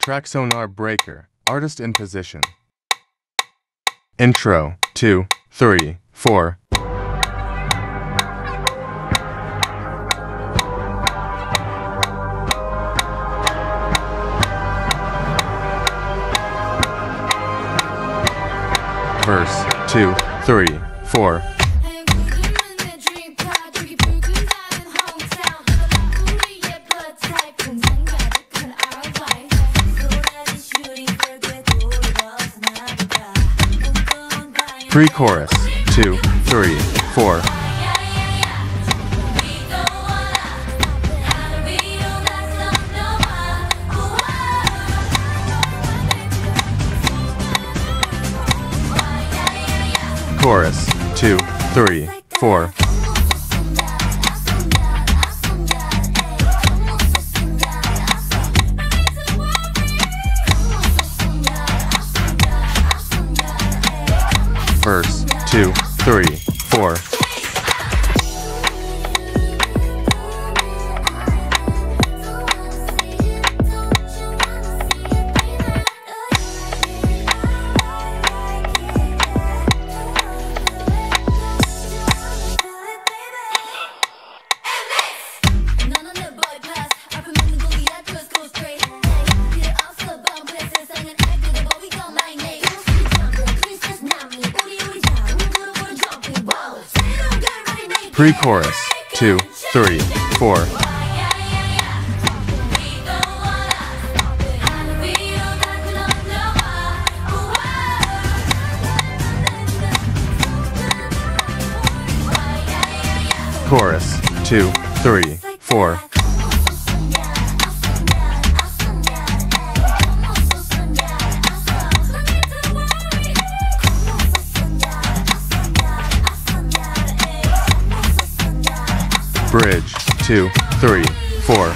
Track Soñar breaker. Artist in position. Intro. Two, three, four. Verse. Two, three, four. Pre-chorus. Two, three, four. Chorus. Two, three, four. Verse. Two, three, four. Pre-chorus. Two, three, four. Chorus. Two, three, four. Bridge. Two, three, four.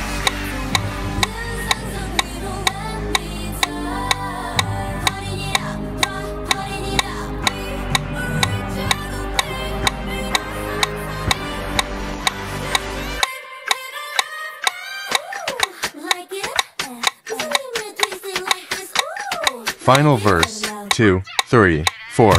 Final verse. Two, three, four.